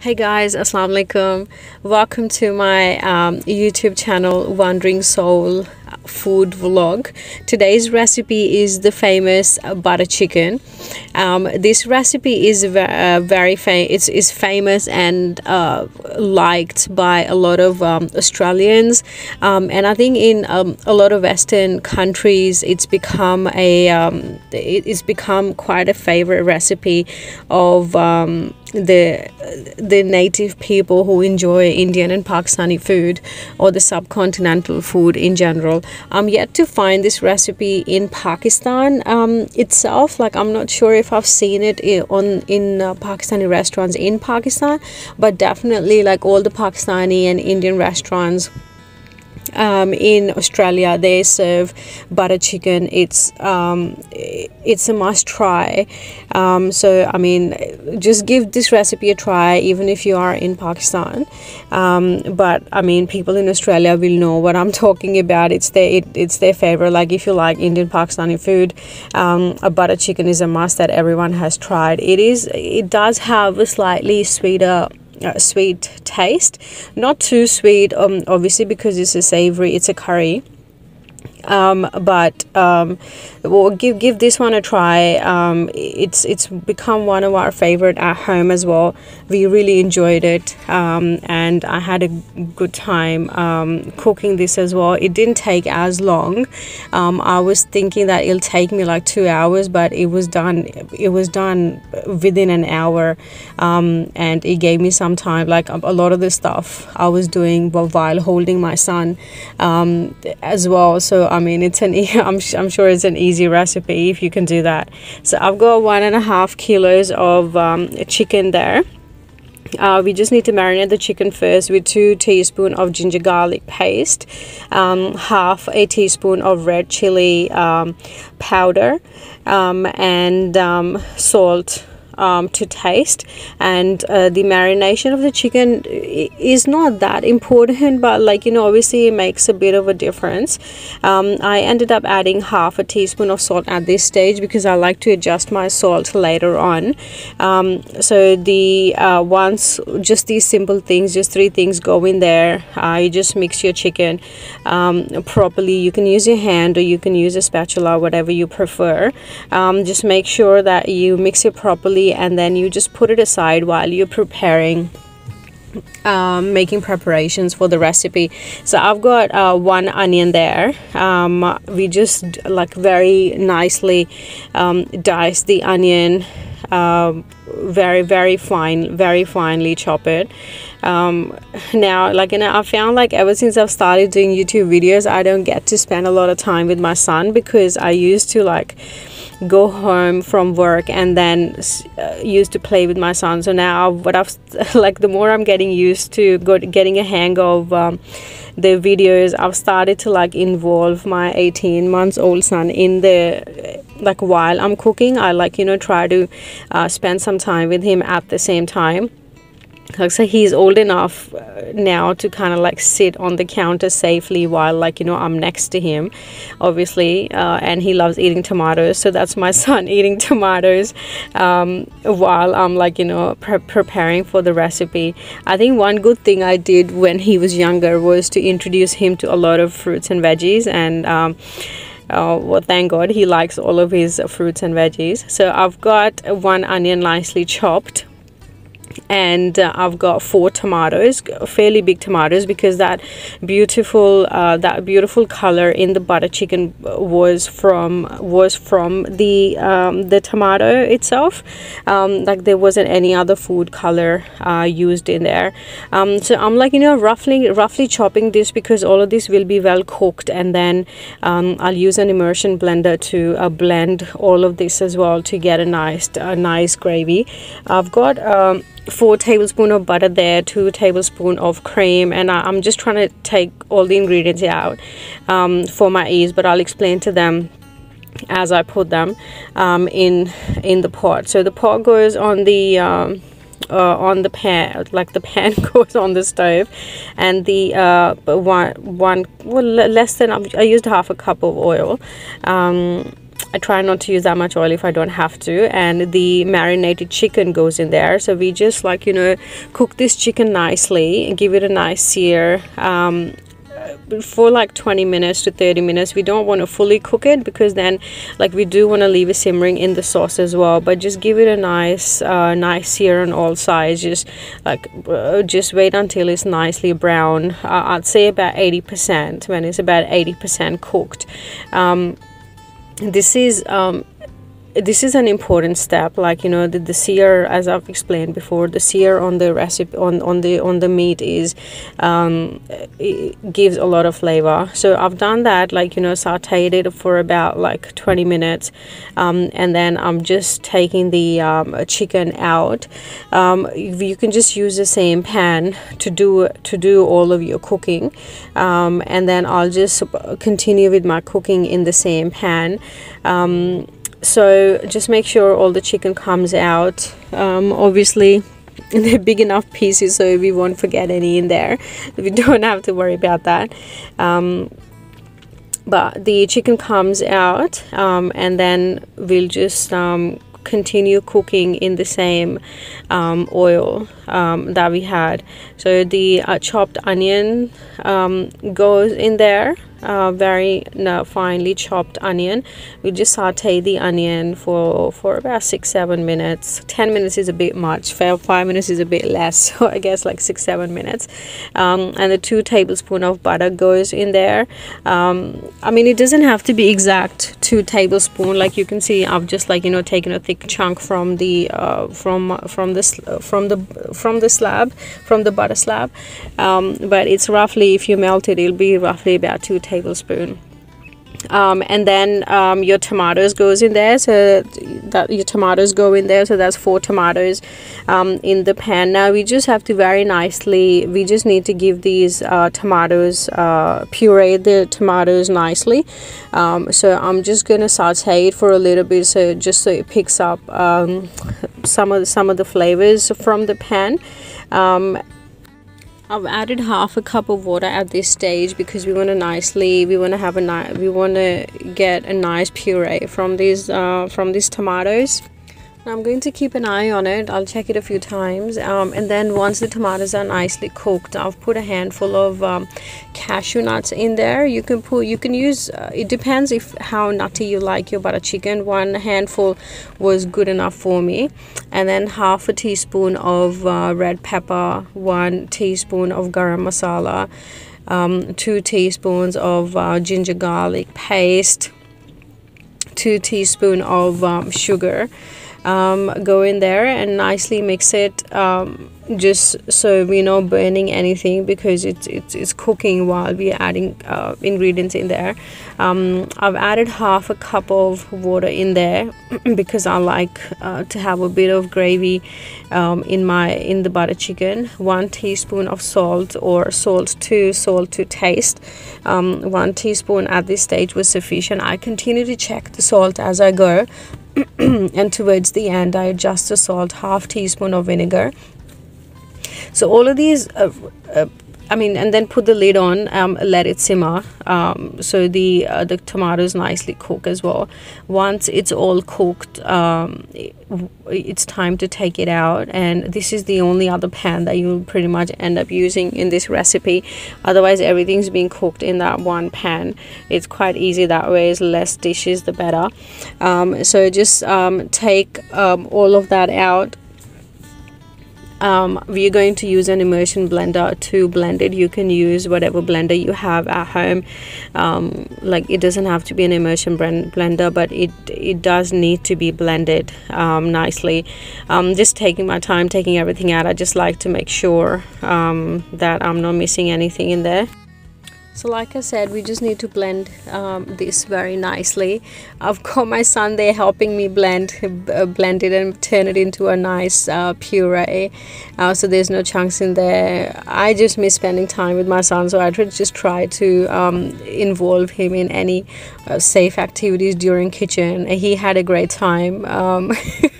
Hey guys, Assalamu alaikum. Welcome to my um, YouTube channel, Wandering Soul Food Vlog. Today's recipe is the famous butter chicken. Um, this recipe is uh, very famous. It's, famous and uh, liked by a lot of um, Australians, um, and I think in um, a lot of Western countries, it's become a um, it's become quite a favorite recipe of the the native people who enjoy Indian and Pakistani food or the subcontinental food in general. I'm yet to find this recipe in Pakistan um, itself. Like I'm not sure if I've seen it in, on in uh, Pakistani restaurants in Pakistan, but definitely like all the Pakistani and Indian restaurants um, in Australia they serve butter chicken. It's um, it's a must try. Um, so I mean just give this recipe a try even if you are in Pakistan. Um, but I mean people in Australia will know what I'm talking about. It's their it, it's their favorite. Like if you like Indian Pakistani food um, a butter chicken is a must that everyone has tried. It is it does have a slightly sweeter uh, sweet taste. Not too sweet um obviously because it's a savory it's a curry um, but um, we'll give give this one a try. Um, it's it's become one of our favorite at home as well. We really enjoyed it, um, and I had a good time um, cooking this as well. It didn't take as long. Um, I was thinking that it'll take me like two hours, but it was done. It was done within an hour, and it gave me some time. Like a lot of the stuff I was doing while holding my son as well. So I mean, it's an I'm, I'm sure it's an easy recipe if you can do that. So I've got one and a half kilos of um, chicken there. Uh, we just need to marinate the chicken first with two teaspoon of ginger garlic paste, um, half a teaspoon of red chili um, powder, um, and um, salt um, to taste. And uh, the marination of the chicken is not that important but like you know obviously it makes a bit of a difference. Um, I ended up adding half a teaspoon of salt at this stage because I like to adjust my salt later on. Um, so the uh, once just these simple things just three things go in there uh, you just mix your chicken um, properly. You can use your hand or you can use a spatula whatever you prefer. Um, just make sure that you mix it properly and then you just put it aside while you're preparing um, making preparations for the recipe. So I've got uh, one onion there. Um, we just like very nicely um, dice the onion um, very very fine very finely chop it. Um, now like you know I found like ever since I've started doing YouTube videos I don't get to spend a lot of time with my son because I used to like go home from work and then uh, used to play with my son. So now what i've like the more i'm getting used to getting a hang of um, the videos i've started to like involve my 18 months old son in the like while i'm cooking. I like you know try to uh, spend some time with him at the same time like so he's old enough uh, now to kind of like sit on the counter safely while like you know i'm next to him obviously uh, and he loves eating tomatoes so that's my son eating tomatoes um, while i'm like you know pre preparing for the recipe. I think one good thing i did when he was younger was to introduce him to a lot of fruits and veggies and um, uh, well thank god he likes all of his fruits and veggies. So i've got one onion nicely chopped and uh, I've got four tomatoes fairly big tomatoes because that beautiful uh, that beautiful color in the butter chicken was from was from the um, the tomato itself. Um, like there wasn't any other food color uh, used in there. Um, so I'm like you know roughly roughly chopping this because all of this will be well cooked and then um, I'll use an immersion blender to uh, blend all of this as well to get a nice a nice gravy. I've got um, four tablespoon of butter there two tablespoon of cream and I, am just trying to take all the ingredients out um, for my ease but I'll explain to them as I put them um, in in the pot. So the pot goes on the um, uh, on the pan like the pan goes on the stove and the uh, one one well less than I used half a cup of oil um, I try not to use that much oil if I don't have to and the marinated chicken goes in there. So we just like you know cook this chicken nicely and give it a nice sear um, for like 20 minutes to 30 minutes. We don't want to fully cook it because then like we do want to leave it simmering in the sauce as well but just give it a nice uh, nice sear on all sides. Just like uh, just wait until it's nicely brown. Uh, I'd say about 80% when it's about 80% cooked. Um, this is um, this is an important step like you know the, the sear as i've explained before the sear on the recipe on, on the on the meat is um, gives a lot of flavor. So i've done that like you know sauteed it for about like 20 minutes um, and then i'm just taking the um, chicken out. Um, you can just use the same pan to do to do all of your cooking um, and then i'll just continue with my cooking in the same pan. Um, so just make sure all the chicken comes out. Um, obviously they're big enough pieces so we won't forget any in there. We don't have to worry about that. Um, but the chicken comes out um, and then we'll just um, continue cooking in the same um, oil um, that we had. So the uh, chopped onion um, goes in there uh, very finely chopped onion. We just saute the onion for for about six seven minutes. 10 minutes is a bit much. Five, five minutes is a bit less so i guess like six seven minutes. Um, and the two tablespoon of butter goes in there. Um, i mean it doesn't have to be exact two tablespoon like you can see i've just like you know taken a thick chunk from the uh, from from this from the from the slab from the butter slab. Um, but it's roughly if you melt it it'll be roughly about two tablespoon. Um, and then um, your tomatoes goes in there so that your tomatoes go in there so that's four tomatoes um, in the pan. Now we just have to very nicely we just need to give these uh, tomatoes uh, puree the tomatoes nicely. Um, so I'm just gonna saute it for a little bit so just so it picks up um, some of the, some of the flavors from the pan. Um, I've added half a cup of water at this stage because we want to nicely we want to have a nice we want to get a nice puree from these uh, from these tomatoes I'm going to keep an eye on it. I'll check it a few times. Um, and then once the tomatoes are nicely cooked, I've put a handful of um, cashew nuts in there. You can put, you can use, uh, it depends if how nutty you like your butter chicken. One handful was good enough for me. And then half a teaspoon of uh, red pepper, one teaspoon of garam masala, um, two teaspoons of uh, ginger garlic paste, two teaspoon of um, sugar um, go in there and nicely mix it um, just so we're not burning anything because it's, it's, it's cooking while we're adding uh, ingredients in there. Um, I've added half a cup of water in there because I like uh, to have a bit of gravy um, in my in the butter chicken. One teaspoon of salt or salt to salt to taste. Um, one teaspoon at this stage was sufficient. I continue to check the salt as I go and towards the end I adjust the salt half teaspoon of vinegar. So all of these uh, uh, I mean, and then put the lid on, um, let it simmer. Um, so the uh, the tomatoes nicely cook as well. Once it's all cooked, um, it, it's time to take it out. And this is the only other pan that you'll pretty much end up using in this recipe. Otherwise, everything's being cooked in that one pan. It's quite easy that way. It's less dishes, the better. Um, so just um, take um, all of that out um, we're going to use an immersion blender to blend it. You can use whatever blender you have at home. Um, like it doesn't have to be an immersion blender but it it does need to be blended um, nicely. Um, just taking my time taking everything out I just like to make sure um, that I'm not missing anything in there so like I said we just need to blend um, this very nicely. I've got my son there helping me blend uh, blend it and turn it into a nice uh, puree. Uh, so there's no chunks in there. I just miss spending time with my son so I just try to um, involve him in any uh, safe activities during kitchen. He had a great time um,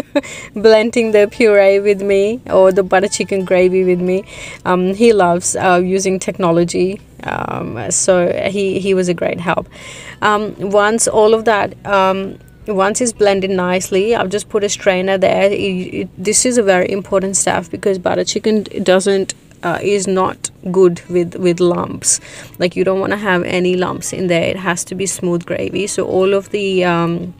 blending the puree with me or the butter chicken gravy with me. Um, he loves uh, using technology um, so he, he was a great help. Um, once all of that um, once it's blended nicely i've just put a strainer there. It, it, this is a very important step because butter chicken doesn't uh, is not good with with lumps. Like you don't want to have any lumps in there. It has to be smooth gravy. So all of the um,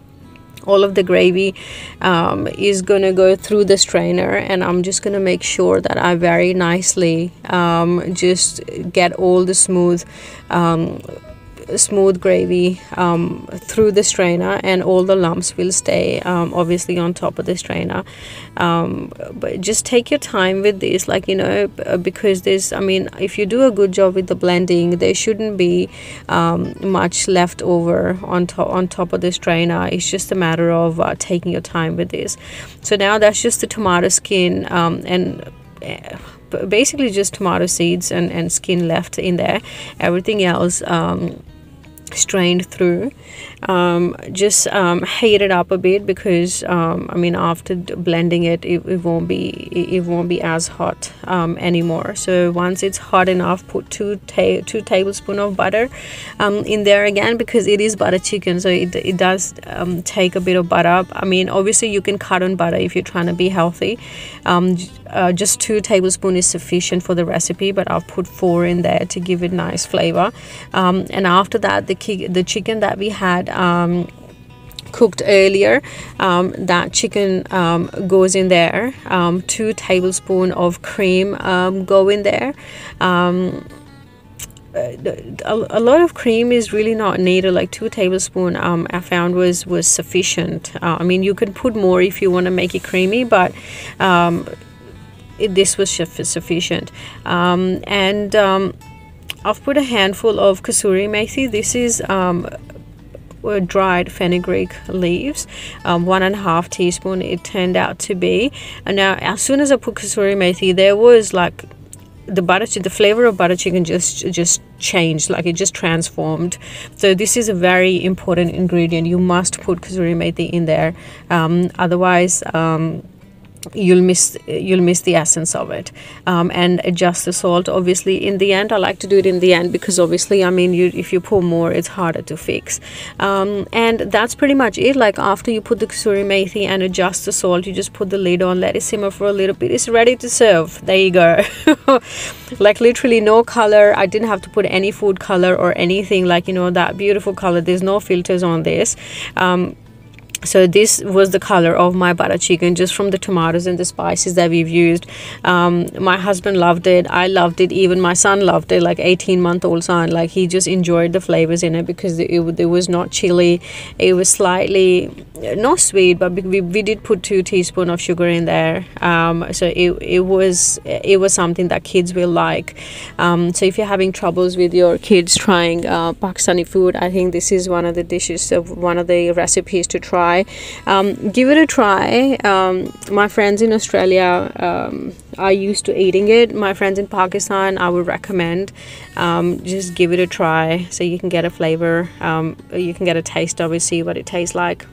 all of the gravy um, is to go through the strainer and I'm just to make sure that I very nicely um, just get all the smooth um, smooth gravy um, through the strainer and all the lumps will stay um, obviously on top of the strainer. Um, but just take your time with this like you know because this I mean if you do a good job with the blending there shouldn't be um, much left over on top on top of the strainer. It's just a matter of uh, taking your time with this. So now that's just the tomato skin um, and uh, basically just tomato seeds and, and skin left in there. Everything else um, strained through. Um, just um, heat it up a bit because um, I mean after blending it, it, it won't be it, won't be as hot um, anymore. So once it's hot enough put two ta two tablespoon of butter um, in there again because it is butter chicken. So it, it does um, take a bit of butter I mean obviously you can cut on butter if you're trying to be healthy uh, just two tablespoon is sufficient for the recipe but I've put four in there to give it nice flavor. And after that the, the chicken that we had um, cooked earlier um, that chicken um, goes in there. Um, two tablespoon of cream um, go in there. Um, a, a, lot of cream is really not needed like two tablespoon um, I found was was sufficient. Uh, I mean you can put more if you want to make it creamy but this was sufficient. And I've put a handful of kasuri methi. This is um, dried fenugreek leaves, um, one and a half teaspoon it turned out to be. And now as soon as I put kasuri methi, there was like the butter the flavor of butter chicken just just changed. Like it just transformed. So this is a very important ingredient. You must put kasuri methi in there. Um, otherwise um, you'll miss you'll miss the essence of it. Um, and adjust the salt obviously in the end I like to do it in the end because obviously I mean you if you pour more it's harder to fix. Um, and that's pretty much it. Like after you put the kasuri methi and adjust the salt you just put the lid on let it simmer for a little bit. It's ready to serve. There you go. Like literally no color. I didn't have to put any food color or anything. Like you know that beautiful color. There's no filters on this. Um, so this was the color of my butter chicken just from the tomatoes and the spices that we've used. Um, my husband loved it. I loved it. Even my son loved it like 18 month old son. Like he just enjoyed the flavors in it because it, it was not chili it was slightly not sweet but we, we did put two teaspoon of sugar in there. Um, so it, it was it was something that kids will like. Um, so if you're having troubles with your kids trying uh, pakistani food i think this is one of the dishes of one of the recipes to try. Um, give it a try. Um, my friends in australia um, are used to eating it. My friends in pakistan i would recommend um, just give it a try so you can get a flavor. Um, you can get a taste of it see what it tastes like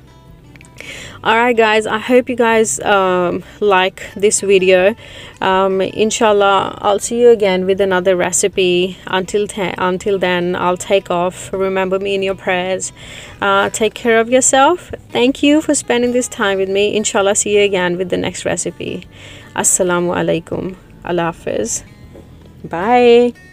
alright guys i hope you guys um, like this video. Um, inshallah i'll see you again with another recipe. Until until then i'll take off. Remember me in your prayers. Uh, take care of yourself. Thank you for spending this time with me. Inshallah see you again with the next recipe. Assalamu alaikum. Allah hafiz. Bye